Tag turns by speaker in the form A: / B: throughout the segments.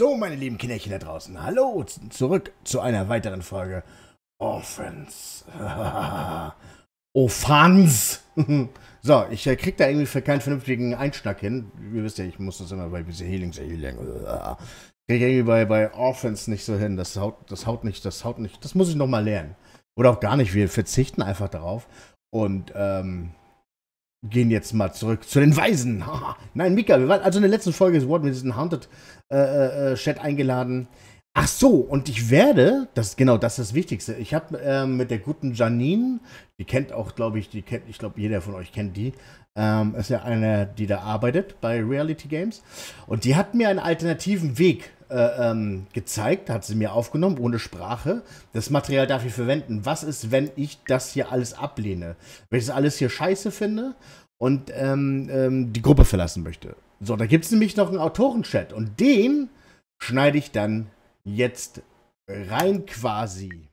A: So, meine lieben Kinderchen da draußen, hallo, zurück zu einer weiteren Folge Offense. Offense. so, ich äh, krieg da irgendwie für keinen vernünftigen Einschlag hin. Ihr wisst ja, ich muss das immer bei bisschen Healing, Healing. Krieg ich irgendwie bei, bei Offense nicht so hin. Das haut, das haut nicht, das haut nicht. Das muss ich nochmal lernen. Oder auch gar nicht. Wir verzichten einfach darauf. Und, ähm, gehen jetzt mal zurück zu den Weisen. Nein, Mika, wir waren also in der letzten Folge wurden wir diesen Haunted äh, äh, Chat eingeladen. Ach so, und ich werde, das genau, das ist das Wichtigste. Ich habe ähm, mit der guten Janine, die kennt auch, glaube ich, die kennt, ich glaube, jeder von euch kennt die. Ähm, ist ja eine, die da arbeitet bei Reality Games. Und die hat mir einen alternativen Weg äh, ähm, gezeigt, hat sie mir aufgenommen, ohne Sprache. Das Material darf ich verwenden. Was ist, wenn ich das hier alles ablehne? Wenn ich das alles hier scheiße finde und ähm, ähm, die Gruppe verlassen möchte. So, da gibt es nämlich noch einen Autorenchat und den schneide ich dann jetzt rein quasi.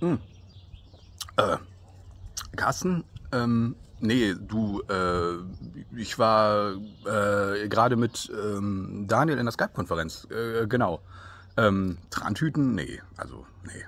B: Hm. Äh, Carsten? Ähm, nee, du, äh, ich war äh, gerade mit ähm, Daniel in der Skype-Konferenz. Äh, genau. Ähm, Trantüten? Nee, also, nee.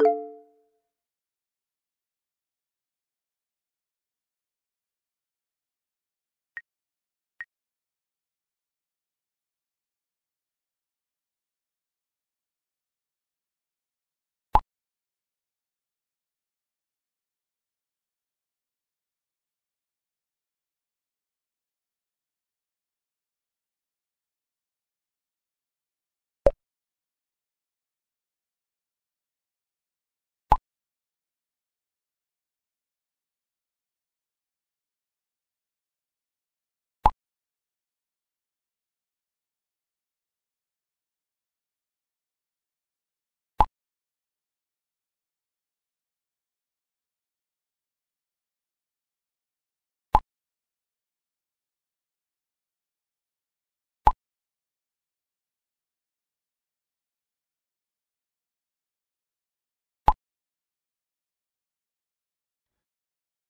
A: you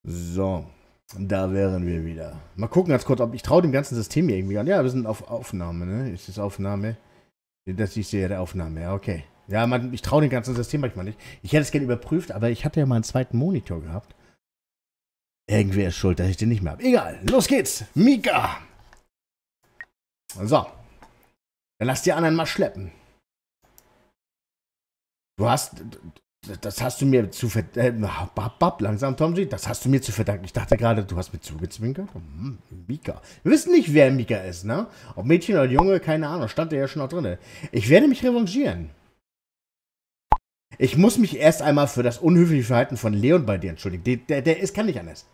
A: So, da wären wir wieder. Mal gucken ganz kurz, ob ich traue dem ganzen System hier irgendwie an. Ja, wir sind auf Aufnahme, ne? Ist das Aufnahme? Das ich sehe der Aufnahme, ja, okay. Ja, man, ich traue dem ganzen System manchmal nicht. Ich hätte es gerne überprüft, aber ich hatte ja mal einen zweiten Monitor gehabt. Irgendwer ist schuld, dass ich den nicht mehr habe. Egal, los geht's. Mika. So. Dann lass die anderen mal schleppen. Du hast, das hast du mir zu verdanken. Äh, langsam, Tomsi. Das hast du mir zu verdanken. Ich dachte gerade, du hast mir zugezwinkert. Hm, Mika. Wir wissen nicht, wer Mika ist, ne? Ob Mädchen oder Junge, keine Ahnung. Stand da ja schon noch drin. Ich werde mich revanchieren. Ich muss mich erst einmal für das unhöfliche Verhalten von Leon bei dir entschuldigen. Der, der, der ist, kann nicht anders.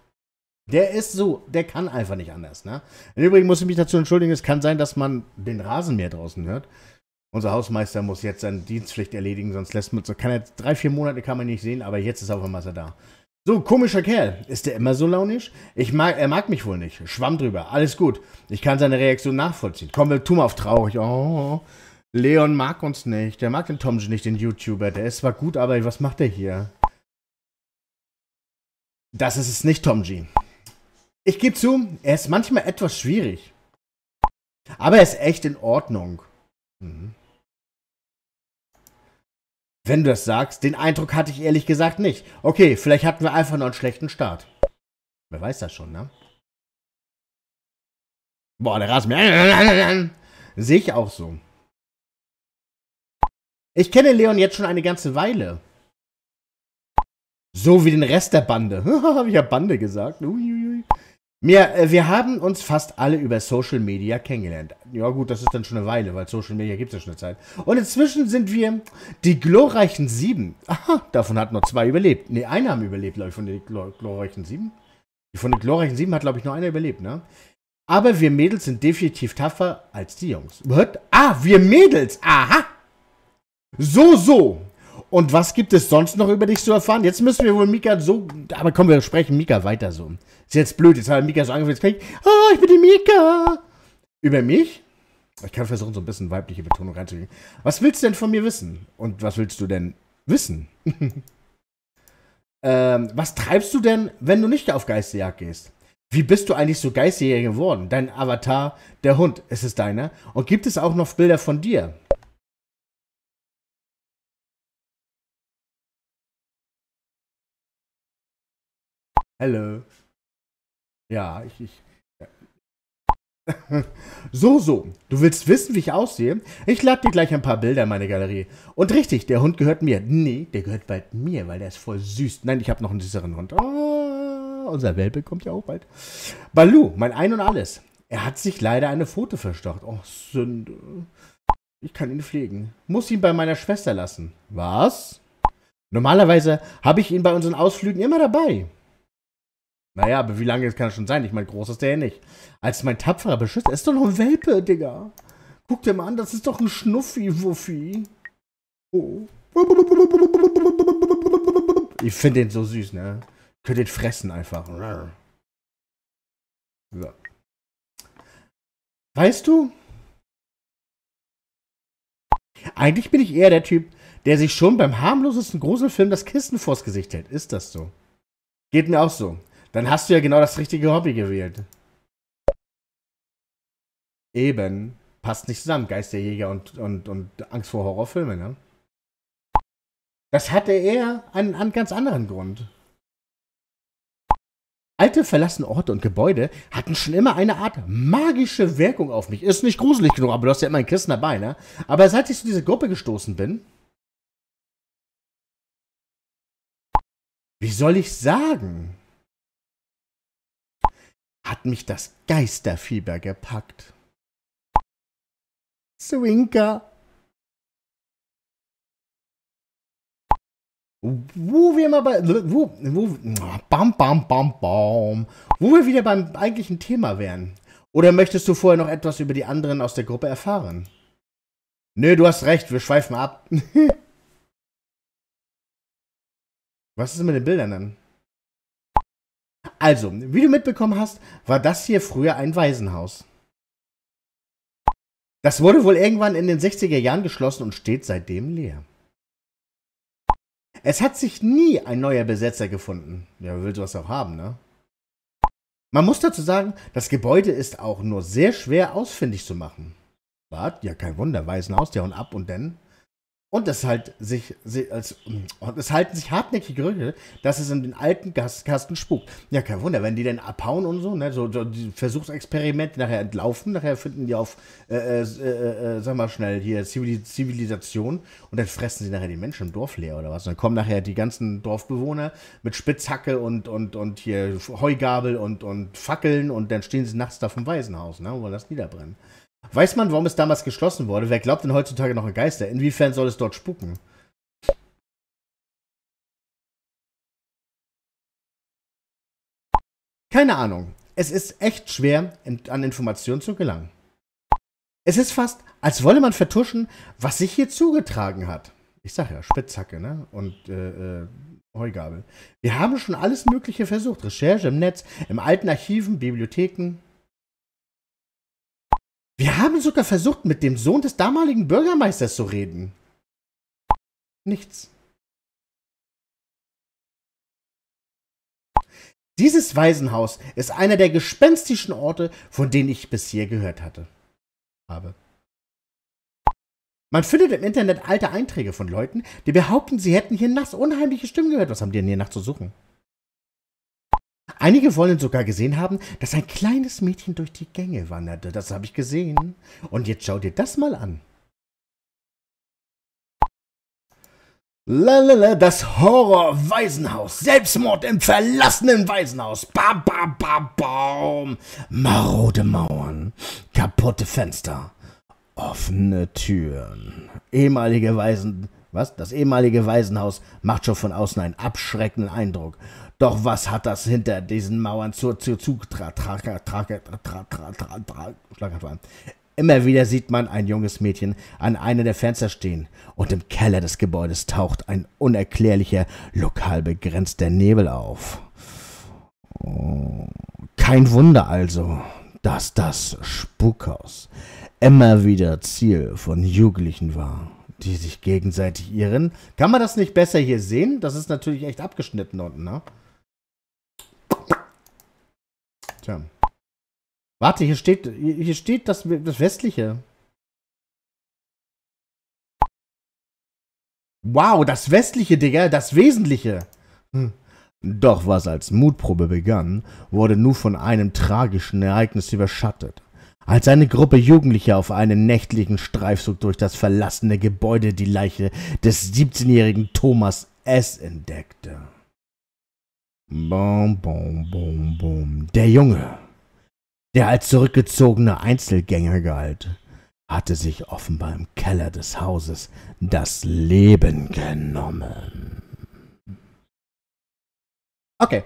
A: Der ist so, der kann einfach nicht anders, ne? Im Übrigen muss ich mich dazu entschuldigen, es kann sein, dass man den Rasenmäher draußen hört. Unser Hausmeister muss jetzt seine Dienstpflicht erledigen, sonst lässt man so kann er drei, vier Monate kann man nicht sehen, aber jetzt ist auf einmal da. So, komischer Kerl. Ist der immer so launisch? Ich mag, er mag mich wohl nicht. Schwamm drüber. Alles gut. Ich kann seine Reaktion nachvollziehen. Komm, wir tun auf traurig. Oh, Leon mag uns nicht. Der mag den Tomji nicht, den YouTuber. Der ist zwar gut, aber was macht er hier? Das ist es nicht, Tomji. Ich gebe zu, er ist manchmal etwas schwierig. Aber er ist echt in Ordnung. Mhm. Wenn du das sagst, den Eindruck hatte ich ehrlich gesagt nicht. Okay, vielleicht hatten wir einfach nur einen schlechten Start. Wer weiß das schon, ne? Boah, der Rasenmäher. Sehe ich auch so. Ich kenne Leon jetzt schon eine ganze Weile. So wie den Rest der Bande. Habe ich ja Bande gesagt. Uiuiui. Wir, äh, wir haben uns fast alle über Social Media kennengelernt. Ja gut, das ist dann schon eine Weile, weil Social Media gibt es ja schon eine Zeit. Und inzwischen sind wir die glorreichen Sieben. Aha, davon hat nur zwei überlebt. Ne, eine haben überlebt, glaube ich, von den glor glorreichen Sieben. Von den glorreichen Sieben hat, glaube ich, nur einer überlebt, ne? Aber wir Mädels sind definitiv tougher als die Jungs. What? Ah, wir Mädels! Aha! So, so. Und was gibt es sonst noch über dich zu erfahren? Jetzt müssen wir wohl Mika so. Aber komm, wir sprechen Mika weiter so. Ist jetzt blöd, jetzt hat Mika so angefangen, jetzt oh, ich bin die Mika. Über mich? Ich kann versuchen, so ein bisschen weibliche Betonung reinzugehen. Was willst du denn von mir wissen? Und was willst du denn wissen? ähm, was treibst du denn, wenn du nicht auf Geisterjagd gehst? Wie bist du eigentlich so Geisterjäger geworden? Dein Avatar, der Hund, ist es deiner? Und gibt es auch noch Bilder von dir? Hallo. Ja, ich. ich ja. so, so. Du willst wissen, wie ich aussehe? Ich lade dir gleich ein paar Bilder in meine Galerie. Und richtig, der Hund gehört mir. Nee, der gehört bald mir, weil der ist voll süß. Nein, ich habe noch einen süßeren Hund. Oh, unser Welpe kommt ja auch bald. Balu, mein Ein und Alles. Er hat sich leider eine Pfote verstocht. Oh, Sünde. Ich kann ihn pflegen. Muss ihn bei meiner Schwester lassen. Was? Normalerweise habe ich ihn bei unseren Ausflügen immer dabei. Naja, aber wie lange kann das schon sein? Ich meine, groß ist der ja nicht. Als mein tapferer Beschützer ist doch noch ein Welpe, Digga. Guck dir mal an, das ist doch ein Schnuffi-Wuffi. Oh. Ich finde den so süß, ne? Könnt den fressen einfach. So. Weißt du? Eigentlich bin ich eher der Typ, der sich schon beim harmlosesten Gruselfilm das Kissen vors Gesicht hält. Ist das so? Geht mir auch so. Dann hast du ja genau das richtige Hobby gewählt. Eben. Passt nicht zusammen, Geisterjäger und, und, und Angst vor Horrorfilmen, ne? Das hatte er einen, einen ganz anderen Grund. Alte verlassene Orte und Gebäude hatten schon immer eine Art magische Wirkung auf mich. Ist nicht gruselig genug, aber du hast ja immer ein Kissen dabei, ne? Aber seit ich zu dieser Gruppe gestoßen bin, wie soll ich sagen, hat mich das Geisterfieber gepackt. Zwinker. Wo wir mal bei. Wo, wo, bam, bam, bam, bam. Wo wir wieder beim eigentlichen Thema wären. Oder möchtest du vorher noch etwas über die anderen aus der Gruppe erfahren? Nö, du hast recht, wir schweifen ab. Was ist mit den Bildern dann? Also, wie du mitbekommen hast, war das hier früher ein Waisenhaus. Das wurde wohl irgendwann in den 60er Jahren geschlossen und steht seitdem leer. Es hat sich nie ein neuer Besetzer gefunden. Ja, wer will sowas auch haben, ne? Man muss dazu sagen, das Gebäude ist auch nur sehr schwer ausfindig zu machen. Wart, ja kein Wunder, Waisenhaus, der und ab und denn. Und es, halt sich, als, und es halten sich hartnäckige Gerüchte, dass es in den alten Gaskasten spukt. Ja, kein Wunder, wenn die dann abhauen und so, ne, so, so die Versuchsexperimente nachher entlaufen, nachher finden die auf, äh, äh, äh, äh sag mal schnell, hier Zivilisation und dann fressen sie nachher die Menschen im Dorf leer oder was. Und dann kommen nachher die ganzen Dorfbewohner mit Spitzhacke und, und, und hier Heugabel und, und Fackeln und dann stehen sie nachts da vom Waisenhaus, ne, und wollen das niederbrennen. Weiß man, warum es damals geschlossen wurde? Wer glaubt denn heutzutage noch an Geister? Inwiefern soll es dort spuken? Keine Ahnung. Es ist echt schwer, an Informationen zu gelangen. Es ist fast, als wolle man vertuschen, was sich hier zugetragen hat. Ich sag ja, Spitzhacke, ne? Und äh, äh, Heugabel. Wir haben schon alles Mögliche versucht. Recherche im Netz, im alten Archiven, Bibliotheken. Wir haben sogar versucht, mit dem Sohn des damaligen Bürgermeisters zu reden. Nichts. Dieses Waisenhaus ist einer der gespenstischen Orte, von denen ich bisher gehört hatte. Habe. Man findet im Internet alte Einträge von Leuten, die behaupten, sie hätten hier nachts unheimliche Stimmen gehört. Was haben die denn hier nachts zu suchen? Einige wollen sogar gesehen haben, dass ein kleines Mädchen durch die Gänge wanderte. Das habe ich gesehen. Und jetzt schau dir das mal an. Lalala, das Horror-Waisenhaus. Selbstmord im verlassenen Waisenhaus. Bam, bam, bam, bam. Marode Mauern. Kaputte Fenster. Offene Türen. Ehemalige Waisen... Was? Das ehemalige Waisenhaus macht schon von außen einen abschreckenden Eindruck. Doch was hat das hinter diesen Mauern zur Zug Immer wieder sieht man ein junges Mädchen an einem der Fenster stehen und im Keller des Gebäudes taucht ein unerklärlicher, lokal begrenzter Nebel auf. Kein Wunder also, dass das Spukhaus immer wieder Ziel von Jugendlichen war, die sich gegenseitig irren. Kann man das nicht besser hier sehen? Das ist natürlich echt abgeschnitten unten, ne? Tja. Warte, hier steht, hier steht das, das Westliche. Wow, das Westliche, Digga, das Wesentliche. Hm. Doch was als Mutprobe begann, wurde nur von einem tragischen Ereignis überschattet. Als eine Gruppe Jugendlicher auf einen nächtlichen Streifzug durch das verlassene Gebäude die Leiche des 17-jährigen Thomas S. entdeckte. Bom, bom, bom, bom. Der Junge, der als zurückgezogener Einzelgänger galt, hatte sich offenbar im Keller des Hauses das Leben genommen. Okay.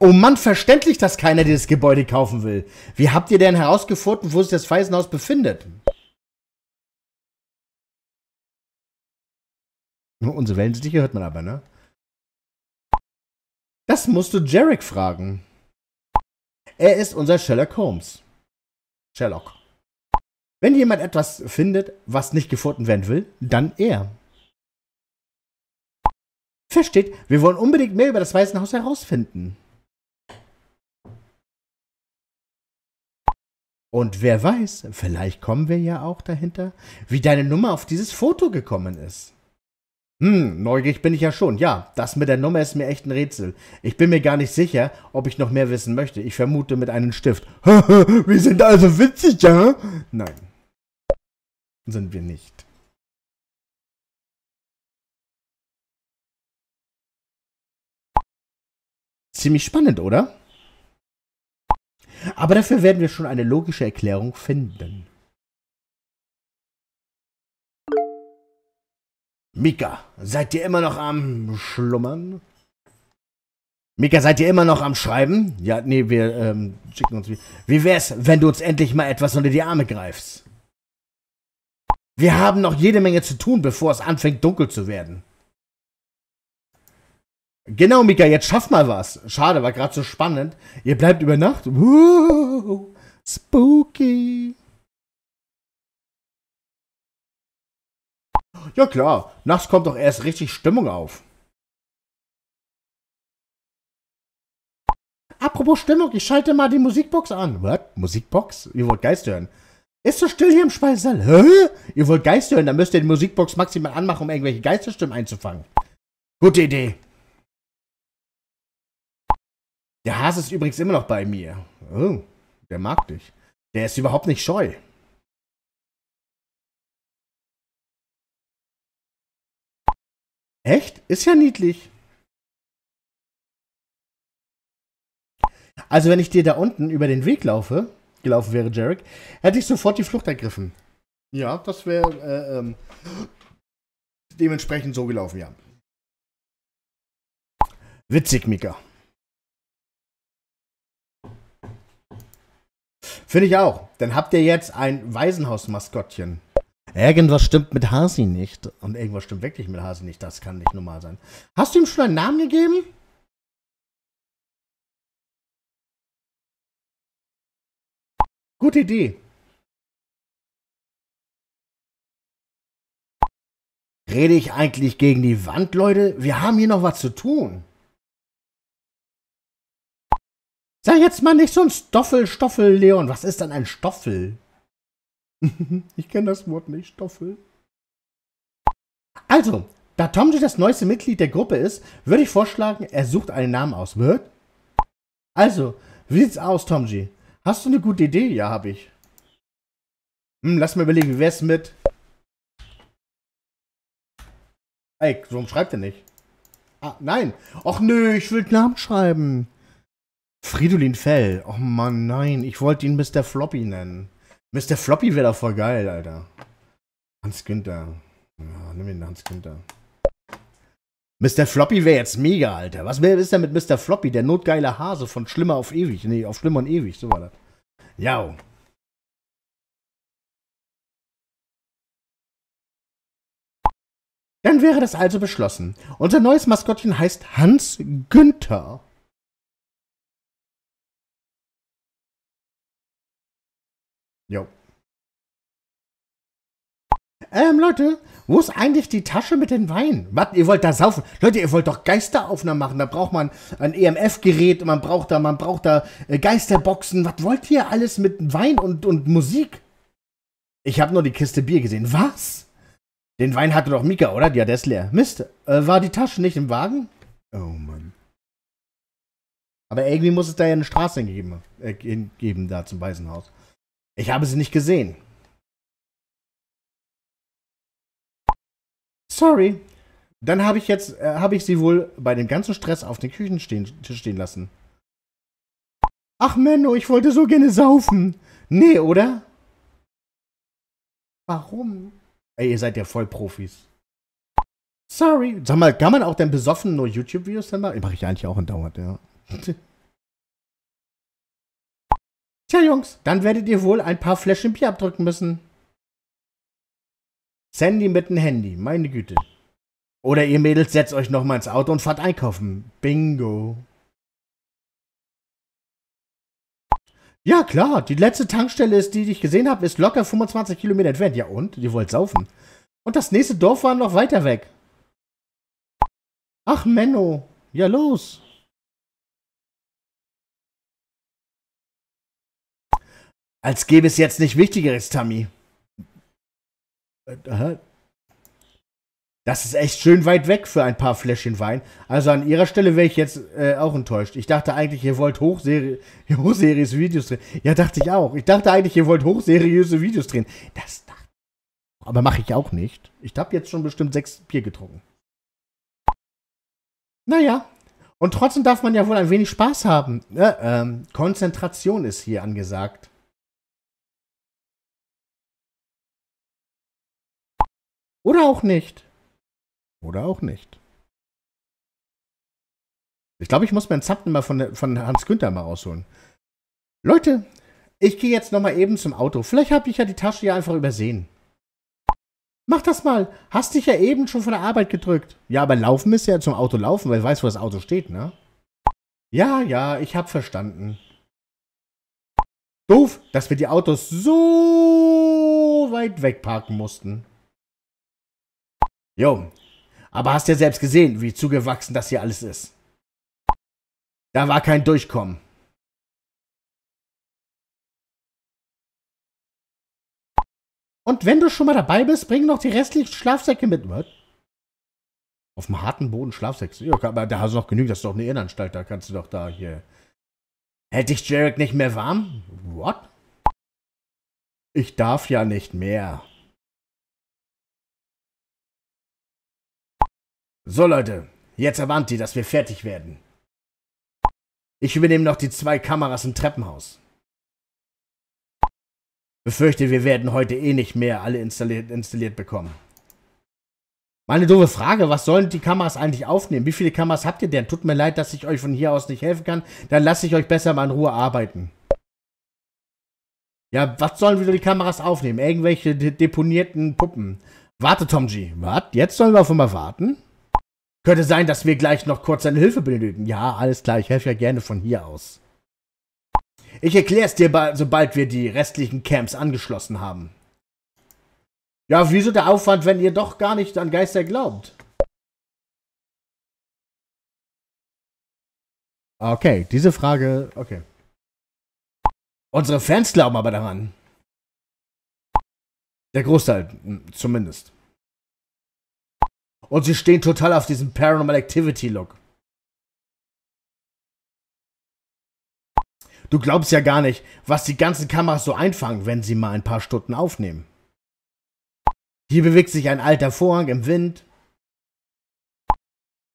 A: Oh Mann, verständlich, dass keiner dieses Gebäude kaufen will. Wie habt ihr denn herausgefunden, wo sich das Waisenhaus befindet? Unsere Wellensittich hört man aber, ne? Das musst du Jarek fragen. Er ist unser Sherlock Holmes. Sherlock. Wenn jemand etwas findet, was nicht gefunden werden will, dann er. Versteht, wir wollen unbedingt mehr über das Waisenhaus herausfinden. Und wer weiß, vielleicht kommen wir ja auch dahinter, wie deine Nummer auf dieses Foto gekommen ist. Hm, neugierig bin ich ja schon. Ja, das mit der Nummer ist mir echt ein Rätsel. Ich bin mir gar nicht sicher, ob ich noch mehr wissen möchte. Ich vermute mit einem Stift. wir sind also witzig, ja? Nein. Sind wir nicht. Ziemlich spannend, oder? Aber dafür werden wir schon eine logische Erklärung finden. Mika, seid ihr immer noch am Schlummern? Mika, seid ihr immer noch am Schreiben? Ja, nee, wir ähm, schicken uns. Wie, wär's, wenn du uns endlich mal etwas unter die Arme greifst? Wir haben noch jede Menge zu tun, bevor es anfängt dunkel zu werden. Genau, Mika, jetzt schaff mal was. Schade, war gerade so spannend. Ihr bleibt über Nacht. Woo, spooky. Ja klar, nachts kommt doch erst richtig Stimmung auf. Apropos Stimmung, ich schalte mal die Musikbox an. Was? Musikbox? Ihr wollt Geist hören. Ist so still hier im Speisesaal. Hä? Ihr wollt Geist hören, dann müsst ihr die Musikbox maximal anmachen, um irgendwelche Geisterstimmen einzufangen. Gute Idee. Der Hase ist übrigens immer noch bei mir. Oh, der mag dich. Der ist überhaupt nicht scheu. Echt? Ist ja niedlich. Also, wenn ich dir da unten über den Weg laufe, gelaufen wäre, Jarek, hätte ich sofort die Flucht ergriffen. Ja, das wäre äh, ähm, dementsprechend so gelaufen, ja. Witzig, Mika. Finde ich auch. Dann habt ihr jetzt ein Waisenhaus-Maskottchen. Irgendwas stimmt mit Hasi nicht. Und irgendwas stimmt wirklich mit Hasi nicht. Das kann nicht normal sein. Hast du ihm schon einen Namen gegeben? Gute Idee. Rede ich eigentlich gegen die Wand, Leute? Wir haben hier noch was zu tun. Sag jetzt mal nicht so ein Stoffel, Stoffel, Leon. Was ist denn ein Stoffel? ich kenne das Wort nicht, Stoffel. Also, da Tomji das neueste Mitglied der Gruppe ist, würde ich vorschlagen, er sucht einen Namen aus. Wird? Also, wie sieht's aus, Tomji? Hast du eine gute Idee? Ja, hab ich. Hm, lass mal überlegen, wie wär's mit. Ey, warum schreibt er nicht? Ah, nein. Och nö, ich will Namen schreiben. Fridolin Fell. Oh Mann, nein. Ich wollte ihn Mr. Floppy nennen. Mr. Floppy wäre doch voll geil, Alter. Hans Günther. Ja, nimm ihn Hans Günther. Mr. Floppy wäre jetzt mega, Alter. Was ist denn mit Mr. Floppy? Der notgeile Hase von Schlimmer auf ewig. Nee, auf Schlimmer und ewig. So war das. Ja. Dann wäre das also beschlossen. Unser neues Maskottchen heißt Hans Günther. Jo. Ähm, Leute, wo ist eigentlich die Tasche mit den Wein? Was, ihr wollt da saufen? Leute, ihr wollt doch Geisteraufnahmen machen. Da braucht man ein EMF-Gerät, man braucht da, man braucht da äh, Geisterboxen. Was wollt ihr alles mit Wein und, und Musik? Ich habe nur die Kiste Bier gesehen. Was? Den Wein hatte doch Mika, oder? Ja, der ist leer. Mist, äh, war die Tasche nicht im Wagen? Oh Mann. Aber irgendwie muss es da ja eine Straße geben, äh, geben da zum Waisenhaus. Ich habe sie nicht gesehen. Sorry. Dann habe ich jetzt, äh, habe ich sie wohl bei dem ganzen Stress auf den Küchentisch stehen lassen. Ach Menno, ich wollte so gerne saufen. Nee, oder? Warum? Ey, ihr seid ja voll Profis. Sorry. Sag mal, kann man auch denn besoffen nur YouTube-Videos dann machen? Mache ich eigentlich auch andauernd, ja. Tja, Jungs, dann werdet ihr wohl ein paar Flaschen Bier abdrücken müssen. Sandy mit dem Handy, meine Güte. Oder ihr Mädels setzt euch noch mal ins Auto und fahrt einkaufen. Bingo. Ja, klar, die letzte Tankstelle ist, die ich gesehen habe, ist locker 25 Kilometer entfernt. Ja und? Ihr wollt saufen. Und das nächste Dorf war noch weiter weg. Ach, Menno. Ja, los. Als gäbe es jetzt nicht Wichtigeres, Tammy. Äh, das ist echt schön weit weg für ein paar Fläschchen Wein. Also an ihrer Stelle wäre ich jetzt äh, auch enttäuscht. Ich dachte eigentlich, ihr wollt hochseri hochseriöse Videos drehen. Ja, dachte ich auch. Ich dachte eigentlich, ihr wollt hochseriöse Videos drehen. Das dachte ich. Aber mache ich auch nicht. Ich habe jetzt schon bestimmt sechs Bier getrunken. Naja. Und trotzdem darf man ja wohl ein wenig Spaß haben. Ja, ähm, Konzentration ist hier angesagt. Oder auch nicht. Oder auch nicht. Ich glaube, ich muss meinen Zapfen mal von, von Hans Günther mal rausholen. Leute, ich gehe jetzt noch mal eben zum Auto. Vielleicht habe ich ja die Tasche ja einfach übersehen. Mach das mal. Hast dich ja eben schon von der Arbeit gedrückt. Ja, aber laufen ist ja zum Auto laufen, weil ich weiß, wo das Auto steht, ne? Ja, ja, ich hab verstanden. Doof, dass wir die Autos so weit wegparken mussten. Jo, aber hast ja selbst gesehen, wie zugewachsen das hier alles ist. Da war kein Durchkommen. Und wenn du schon mal dabei bist, bring noch die restlichen Schlafsäcke mit. Was? Auf dem harten Boden Schlafsäcke? Ja, aber da hast du noch genügend. Das ist doch eine Irrenanstalt. Da kannst du doch da hier. Hält dich Jarek nicht mehr warm? What? Ich darf ja nicht mehr. So Leute, jetzt Avanti, dass wir fertig werden. Ich übernehme noch die zwei Kameras im Treppenhaus. Befürchte, wir werden heute eh nicht mehr alle installiert, installiert bekommen. Meine doofe Frage, was sollen die Kameras eigentlich aufnehmen? Wie viele Kameras habt ihr denn? Tut mir leid, dass ich euch von hier aus nicht helfen kann. Dann lasse ich euch besser mal in Ruhe arbeiten. Ja, was sollen wieder die Kameras aufnehmen? Irgendwelche de deponierten Puppen. Warte, Tomji. Was? Jetzt sollen wir auf einmal warten? Könnte sein, dass wir gleich noch kurz deine Hilfe benötigen. Ja, alles klar, ich helfe ja gerne von hier aus. Ich erkläre es dir, sobald wir die restlichen Camps angeschlossen haben. Ja, wieso der Aufwand, wenn ihr doch gar nicht an Geister glaubt? Okay, diese Frage, okay. Unsere Fans glauben aber daran. Der Großteil, zumindest. Und sie stehen total auf diesem Paranormal Activity Look. Du glaubst ja gar nicht, was die ganzen Kameras so einfangen, wenn sie mal ein paar Stunden aufnehmen. Hier bewegt sich ein alter Vorhang im Wind.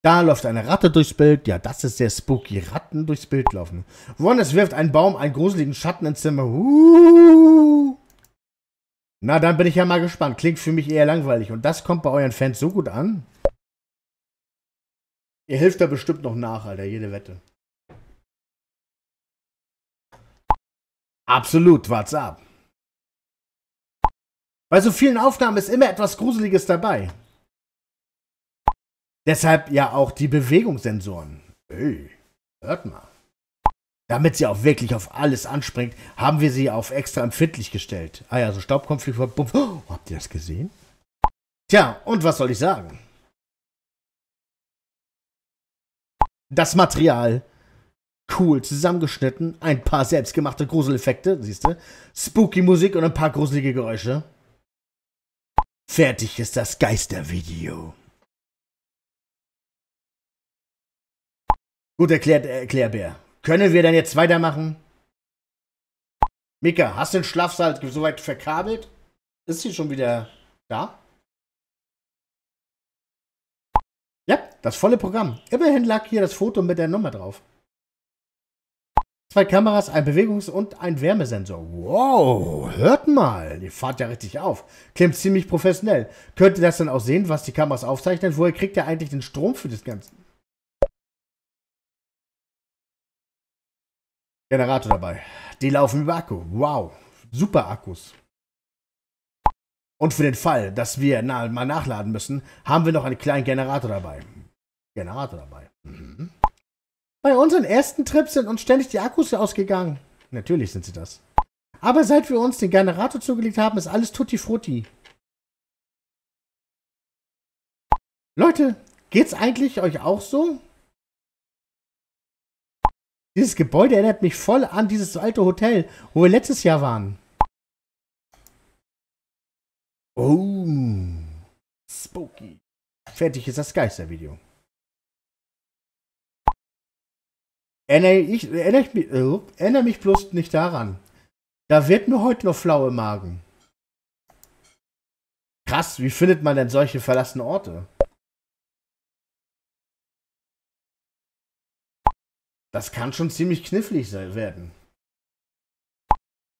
A: Da läuft eine Ratte durchs Bild. Ja, das ist sehr spooky. Ratten durchs Bild laufen. Woanders wirft ein Baum einen gruseligen Schatten ins Zimmer. Uh. Na, dann bin ich ja mal gespannt. Klingt für mich eher langweilig. Und das kommt bei euren Fans so gut an. Ihr hilft da bestimmt noch nach, Alter. Jede Wette. Absolut, wart's ab. Bei so vielen Aufnahmen ist immer etwas Gruseliges dabei. Deshalb ja auch die Bewegungssensoren. Hey, hört mal. Damit sie auch wirklich auf alles anspringt, haben wir sie auf extra empfindlich gestellt. Ah ja, so Staubkonflikt. Oh, habt ihr das gesehen? Tja, und was soll ich sagen? Das Material cool zusammengeschnitten, ein paar selbstgemachte Gruseleffekte, siehst du, spooky Musik und ein paar gruselige Geräusche. Fertig ist das Geistervideo. Gut erklärt, Erklärbär. Können wir dann jetzt weitermachen? Mika, hast du den Schlafsaal soweit verkabelt? Ist sie schon wieder da? Ja, das volle Programm. Immerhin lag hier das Foto mit der Nummer drauf. Zwei Kameras, ein Bewegungs- und ein Wärmesensor. Wow, hört mal, die fahrt ja richtig auf. Klingt ziemlich professionell. Könnt ihr das dann auch sehen, was die Kameras aufzeichnen? Woher kriegt ihr eigentlich den Strom für das Ganze? Generator dabei. Die laufen über Akku. Wow, super Akkus. Und für den Fall, dass wir na, mal nachladen müssen, haben wir noch einen kleinen Generator dabei. Generator dabei. Mhm. Bei unseren ersten Trips sind uns ständig die Akkus ausgegangen. Natürlich sind sie das. Aber seit wir uns den Generator zugelegt haben, ist alles tutti frutti. Leute, geht's eigentlich euch auch so? Dieses Gebäude erinnert mich voll an dieses alte Hotel, wo wir letztes Jahr waren. Oh. Spooky. Fertig ist das Geistervideo. Erinnere, ich, erinnere, ich, äh, erinnere mich bloß nicht daran. Da wird mir heute noch flau im Magen. Krass, wie findet man denn solche verlassene Orte? Das kann schon ziemlich knifflig werden.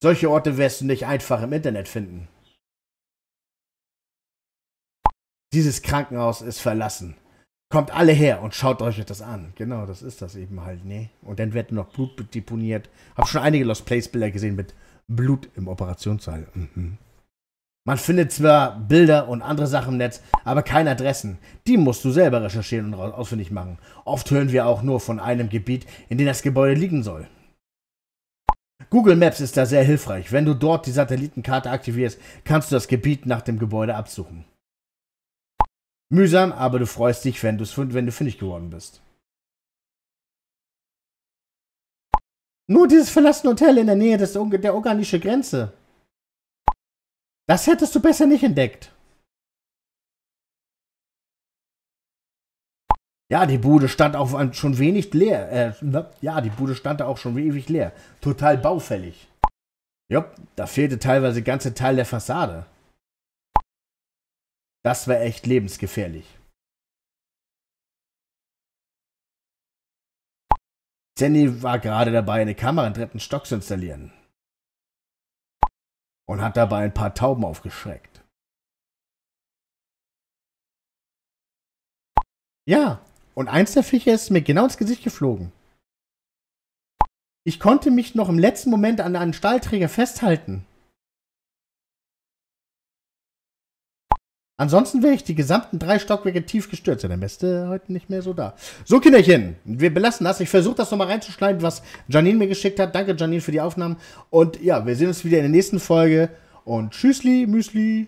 A: Solche Orte wirst du nicht einfach im Internet finden. Dieses Krankenhaus ist verlassen. Kommt alle her und schaut euch das an. Genau, das ist das eben halt, ne? Und dann wird noch Blut deponiert. Hab schon einige Lost Place Bilder gesehen mit Blut im Operationssaal. Mhm. Man findet zwar Bilder und andere Sachen im Netz, aber keine Adressen. Die musst du selber recherchieren und ausfindig machen. Oft hören wir auch nur von einem Gebiet, in dem das Gebäude liegen soll. Google Maps ist da sehr hilfreich. Wenn du dort die Satellitenkarte aktivierst, kannst du das Gebiet nach dem Gebäude absuchen. Mühsam, aber du freust dich, wenn, wenn du fündig geworden bist. Nur dieses verlassene Hotel in der Nähe des, der organischen Grenze. Das hättest du besser nicht entdeckt. Ja, die Bude stand auch schon wenig leer. Äh, ne? ja, die Bude stand auch schon ewig leer. Total baufällig. Jupp, da fehlte teilweise ganze Teil der Fassade. Das war echt lebensgefährlich. Sandy war gerade dabei, eine Kamera im dritten Stock zu installieren und hat dabei ein paar Tauben aufgeschreckt. Ja, und eins der Viecher ist mir genau ins Gesicht geflogen. Ich konnte mich noch im letzten Moment an einen Stahlträger festhalten. Ansonsten wäre ich die gesamten drei Stockwerke tief gestürzt. Ja, wärst du heute nicht mehr so da. So, Kinderchen, wir belassen das. Ich versuche das nochmal reinzuschneiden, was Janine mir geschickt hat. Danke, Janine, für die Aufnahmen. Und ja, wir sehen uns wieder in der nächsten Folge. Und tschüssli, Müsli.